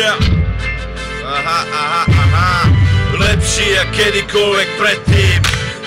lepšia Aha, aha, aha Lepšia kedykoľvek predtým.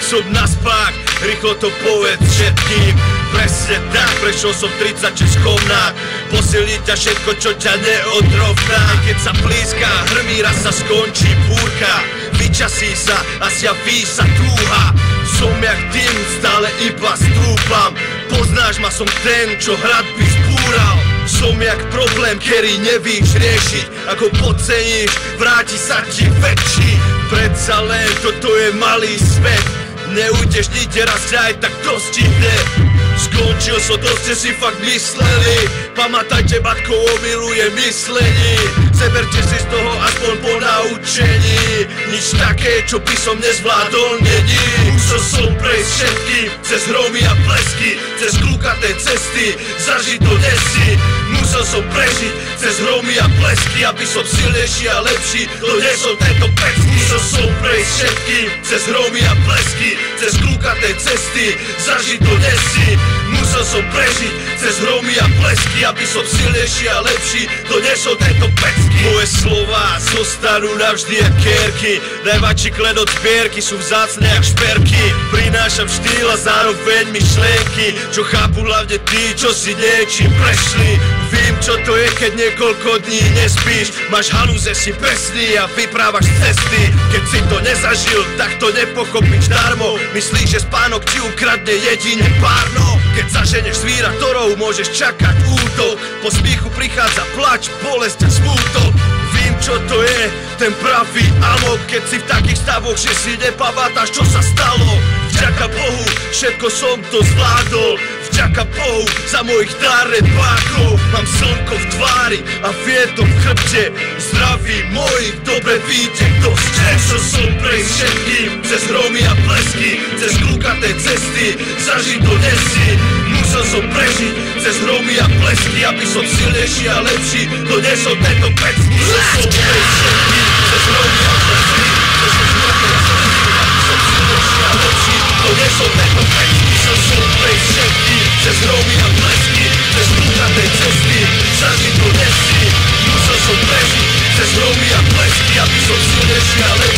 Som na spák, rýchlo to povedz všetkým. Presne tak, prešiel som 36 komnát. Posilní ťa všetko, čo ťa neodrovná. Keď sa plíska, hrmí, raz sa skončí búrka. Vyčasí sa a zjaví sa túha Som jak dym, stále iba stúpam. Poznáš ma, som ten, čo hrad by zbúral. Som jak problém, ktorý nevíš riešiť. Ako podceníš, vráti sa ti väčší. Predsa len toto je malý svet. Neujdeš nikde raz ťa aj tak dostihne Skončil som, to ste si fakt mysleli. Pamatajte, matko omiluje myslení. Zeberte si z toho aspoň po naučení. Nič také, čo by som nezvládol, není. Musel som prejsť všetkým Cez hromy a blesky Cez klukaté cesty Zažiť to nesi Musel som prežiť cez hromy a blesky Aby som silnejší a lepší. To nie som tento pecky Musel som prejsť všetkým Cez hromy a klukaté cesty Zažiť to nesi Musel som prežiť cez hromy a blesky Aby som silnejší a lepší. To som tento pecky zostanú navždy jak kérky. Najväčší od zbierky sú vzácne jak šperky. Prinášam štýl a zároveň myšlienky. Čo chápu hlavne tí, čo si niečím prešli. Vím, čo to je, keď niekoľko dní nespíš. Máš halúze, si besný a vyprávaš cesty. Keď si to nezažil, tak to nepochopíš darmo. Myslíš, že spánok ti ukradne jedine párno? Keď zaženeš zvíra, ktorou môžeš čakať útok. Po smíchu prichádza plač, bolesť a smútok Vím, čo to je, ten pravý amok Keď si v takých stavoch, že si nepamätáš, čo sa stalo. Vďaka Bohu, všetko som to zvládol. Vďaka Bohu za mojich darebákov Mám slnko v tvári a vietor v chrbte. Zdraví mojich dobre víte, kto ste Čo som prejsť všetkým Cez hromy a blesky Cez klukaté cesty Zažiť to nesi Musel som prežiť cez hromy a blesky Aby som silnejší a lepší. To nie som tento pec Musel som prejsť Cez hromy a blesky Cez klukaté cesty Aby som silnejší a lepší. To nie som tento pec Musel som prejsť všetkým Cez hromy a blesky Cez klukaté cesty. Zažiť to nesi Musel som prežiť Cez hromy a blesky Aby som silnejší a lepší